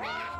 Wow!